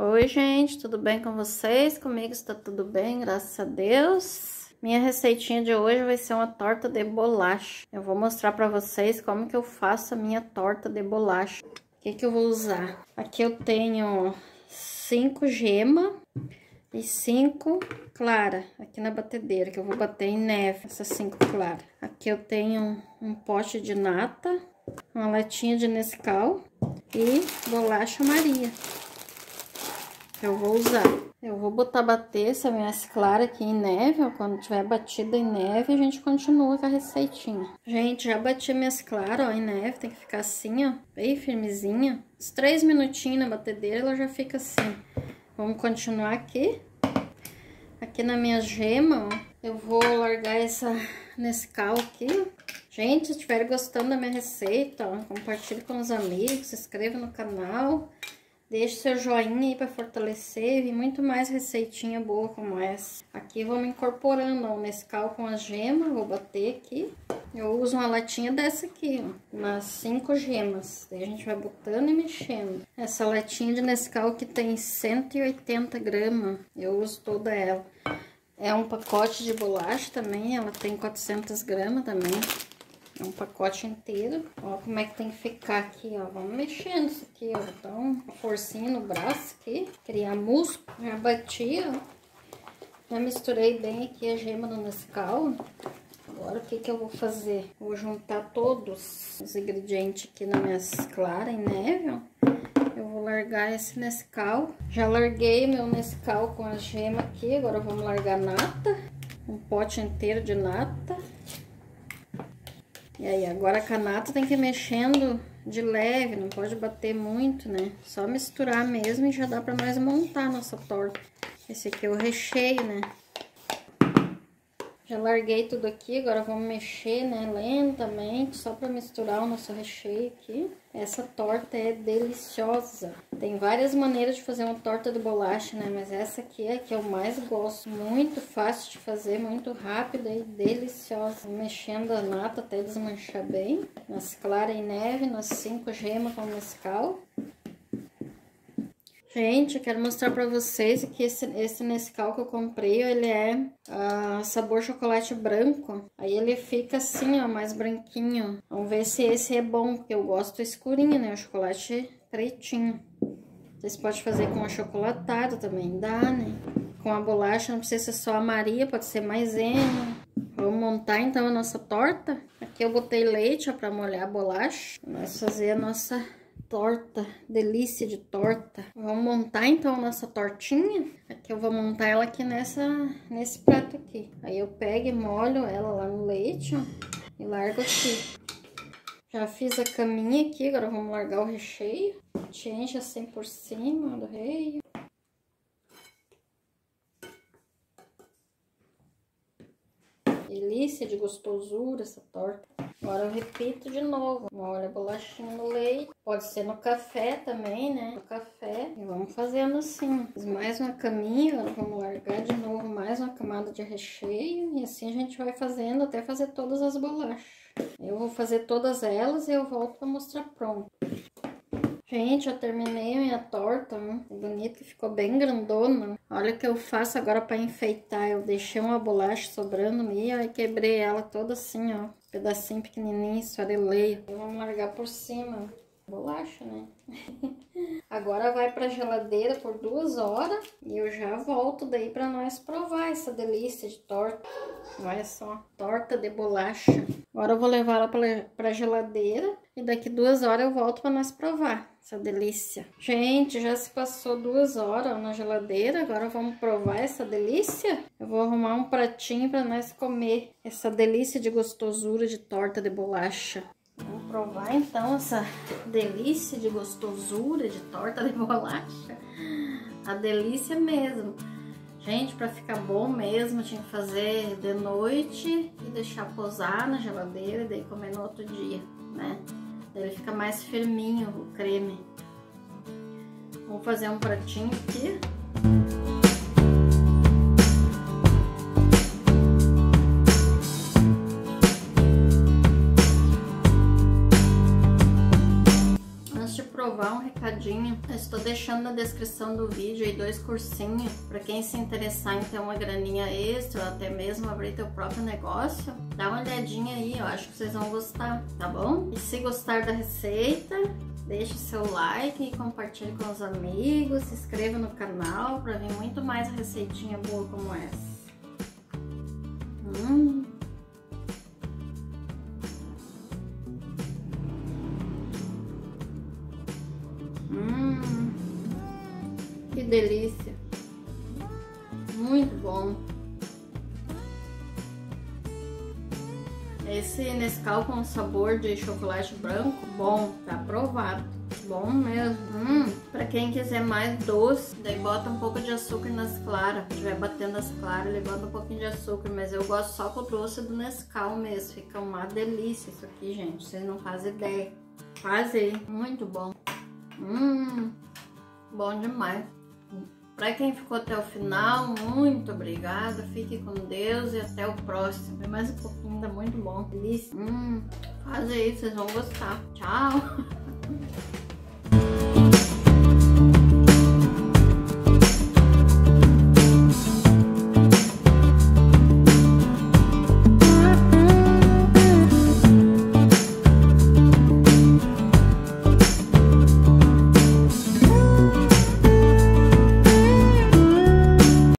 Oi, gente, tudo bem com vocês? Comigo está tudo bem, graças a Deus. Minha receitinha de hoje vai ser uma torta de bolacha. Eu vou mostrar para vocês como que eu faço a minha torta de bolacha. O que que eu vou usar? Aqui eu tenho cinco gema e cinco clara aqui na batedeira, que eu vou bater em neve, essas cinco claras. Aqui eu tenho um pote de nata, uma latinha de Nescau e bolacha Maria eu vou usar. Eu vou botar bater essa minha clara aqui em neve, ó, quando tiver batida em neve, a gente continua com a receitinha. Gente, já bati minhas claras, ó, em neve, tem que ficar assim, ó, bem firmezinha. Uns três minutinhos na batedeira, ela já fica assim. Vamos continuar aqui. Aqui na minha gema, ó, eu vou largar essa Nescau aqui, ó. Gente, se estiver gostando da minha receita, ó, compartilhe com os amigos, se inscreva no canal. Deixe seu joinha aí para fortalecer e muito mais receitinha boa como essa. Aqui vamos incorporando o Nescau com as gemas, vou bater aqui. Eu uso uma latinha dessa aqui, ó, umas cinco gemas. Daí a gente vai botando e mexendo. Essa latinha de Nescau que tem 180 gramas, eu uso toda ela. É um pacote de bolacha também, ela tem 400 gramas também. É um pacote inteiro. Ó, como é que tem que ficar aqui, ó. Vamos mexendo isso aqui, ó. Então, uma forcinha no braço aqui. Criar músculo. Já bati, ó. Já misturei bem aqui a gema no Nescau. Agora, o que que eu vou fazer? Vou juntar todos os ingredientes aqui na minha clara em neve, ó. Eu vou largar esse Nescau. Já larguei meu Nescau com a gema aqui. Agora, vamos largar nata. Um pote inteiro de nata. E aí, agora a canata tem que ir mexendo de leve, não pode bater muito, né? Só misturar mesmo e já dá pra nós montar a nossa torta. Esse aqui é o recheio, né? Já larguei tudo aqui, agora vamos mexer, né, lentamente, só para misturar o nosso recheio aqui. Essa torta é deliciosa. Tem várias maneiras de fazer uma torta de bolacha, né, mas essa aqui é a que eu mais gosto. Muito fácil de fazer, muito rápida e deliciosa. Mexendo a nata até desmanchar bem. Nas claras em neve, nas cinco gemas com mescal. Gente, eu quero mostrar pra vocês que esse, esse Nescau que eu comprei, ele é uh, sabor chocolate branco. Aí ele fica assim, ó, mais branquinho. Vamos ver se esse é bom, porque eu gosto escurinho, né? O chocolate pretinho. Vocês podem fazer com achocolatado também, dá, né? Com a bolacha, não precisa ser só a Maria, pode ser maisena. Vamos montar então a nossa torta. Aqui eu botei leite, ó, pra molhar a bolacha. Vamos fazer a nossa torta, delícia de torta. Vamos montar então a nossa tortinha. Aqui eu vou montar ela aqui nessa, nesse prato aqui. Aí eu pego e molho ela lá no leite, ó, e largo aqui. Já fiz a caminha aqui, agora vamos largar o recheio. Gente enche assim por cima do reio. Delícia de gostosura essa torta. Agora eu repito de novo. Molha a bolachinha no leite. Pode ser no café também, né? No café. E vamos fazendo assim. Fiz mais uma caminha. Vamos largar de novo mais uma camada de recheio. E assim a gente vai fazendo até fazer todas as bolachas. Eu vou fazer todas elas e eu volto para mostrar pronto. Gente, eu terminei a minha torta, hein? bonita, ficou bem grandona. Olha o que eu faço agora para enfeitar. Eu deixei uma bolacha sobrando e aí quebrei ela toda assim, ó. Pedacinho pequenininho, esfarelei. Vamos largar por cima. Bolacha, né? Agora vai pra geladeira por duas horas e eu já volto daí pra nós provar essa delícia de torta. Olha só, torta de bolacha. Agora eu vou levar ela pra, pra geladeira e daqui duas horas eu volto pra nós provar essa delícia. Gente, já se passou duas horas na geladeira, agora vamos provar essa delícia? Eu vou arrumar um pratinho pra nós comer essa delícia de gostosura de torta de bolacha. Provar então essa delícia de gostosura de torta de bolacha. A delícia mesmo. Gente, para ficar bom mesmo, tinha que fazer de noite e deixar posar na geladeira e daí comer no outro dia, né? Ele fica mais firminho o creme. Vou fazer um pratinho aqui. Um recadinho, estou deixando na descrição do vídeo aí dois cursinhos para quem se interessar em ter uma graninha extra ou até mesmo abrir teu próprio negócio. Dá uma olhadinha aí, eu acho que vocês vão gostar, tá bom? E se gostar da receita, deixe seu like e compartilhe com os amigos, se inscreva no canal para vir muito mais receitinha boa como essa. Delícia. Muito bom. Esse Nescau com sabor de chocolate branco, bom, tá aprovado. Bom mesmo. Hum, pra quem quiser mais doce, daí bota um pouco de açúcar nas claras. Se estiver batendo as claras, ele bota um pouquinho de açúcar. Mas eu gosto só com o doce do Nescau mesmo. Fica uma delícia isso aqui, gente. Vocês não fazem ideia. Aí. Muito bom. Hum, bom demais. Pra quem ficou até o final, muito obrigada. Fique com Deus e até o próximo. Tem mais um pouquinho, tá muito bom. Delícia. Hum, faz aí, vocês vão gostar. Tchau.